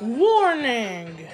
Warning!